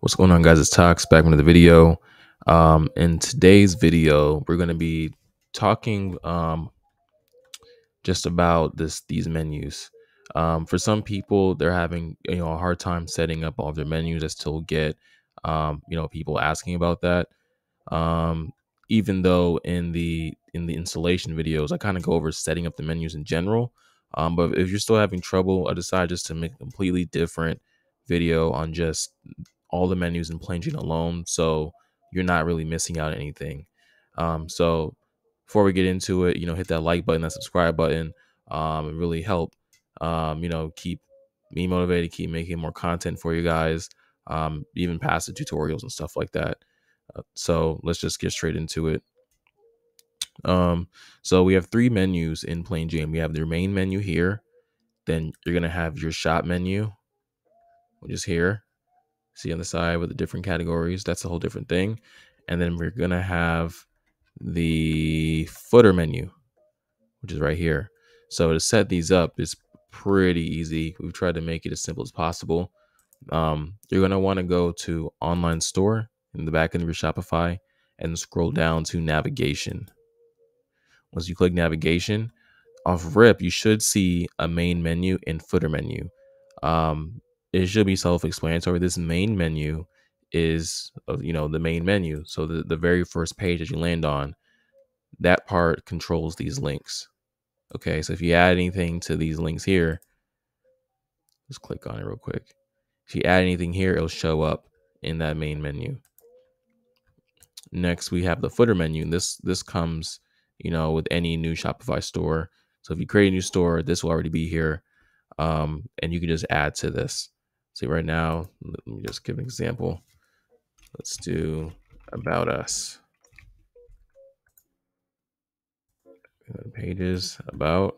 What's going on, guys? It's Tox back into the video. Um, in today's video, we're going to be talking um, just about this these menus. Um, for some people, they're having you know a hard time setting up all their menus. I still get um, you know people asking about that. Um, even though in the in the installation videos, I kind of go over setting up the menus in general. Um, but if you're still having trouble, I decide just to make completely different video on just all the menus in Plain Jane alone, so you're not really missing out anything. Um, so before we get into it, you know, hit that like button, that subscribe button. Um, it really help. Um, you know, keep me motivated, keep making more content for you guys. Um, even past the tutorials and stuff like that. Uh, so let's just get straight into it. Um, so we have three menus in Plain Jane. We have their main menu here. Then you're gonna have your shop menu, which is here see on the side with the different categories. That's a whole different thing. And then we're going to have the footer menu, which is right here. So to set these up is pretty easy. We've tried to make it as simple as possible. Um, you're going to want to go to online store in the back end of your Shopify and scroll down to navigation. Once you click navigation, off rip, you should see a main menu and footer menu. Um, it should be self-explanatory. This main menu is you know the main menu. So the, the very first page that you land on, that part controls these links. Okay, so if you add anything to these links here, just click on it real quick. If you add anything here, it'll show up in that main menu. Next, we have the footer menu. This this comes, you know, with any new Shopify store. So if you create a new store, this will already be here, um, and you can just add to this. See right now, let me just give an example. Let's do about us. Pages about,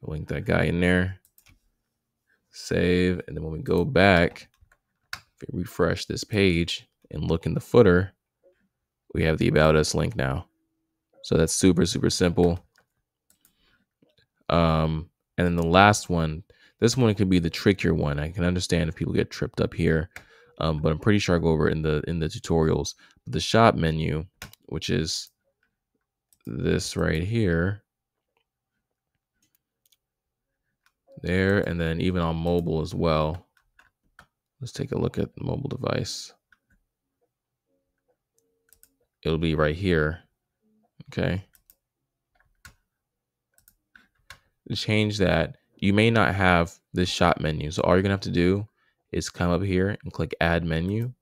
link that guy in there, save, and then when we go back, if we refresh this page and look in the footer, we have the about us link now. So that's super, super simple. Um, and then the last one, this one could be the trickier one. I can understand if people get tripped up here, um, but I'm pretty sure I go over in the in the tutorials. The shop menu, which is this right here, there, and then even on mobile as well. Let's take a look at the mobile device. It'll be right here. Okay. Change that, you may not have this shop menu. So all you're gonna have to do is come up here and click add menu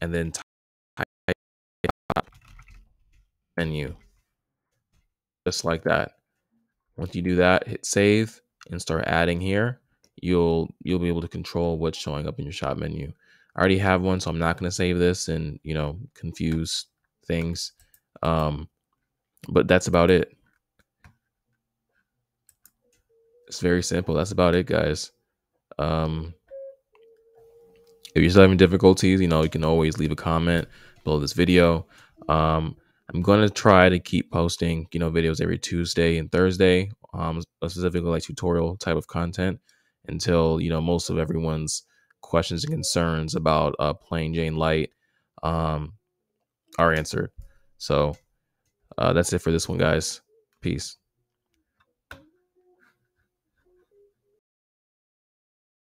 and then type menu just like that. Once you do that, hit save and start adding here. You'll you'll be able to control what's showing up in your shop menu. I already have one, so I'm not going to save this and you know confuse things. Um, but that's about it. It's very simple. That's about it, guys. Um, if you're still having difficulties, you know, you can always leave a comment below this video. Um, I'm going to try to keep posting, you know, videos every Tuesday and Thursday, um, specifically like tutorial type of content until, you know, most of everyone's questions and concerns about uh, Plain Jane Lite um, are answered. So uh, that's it for this one, guys. Peace.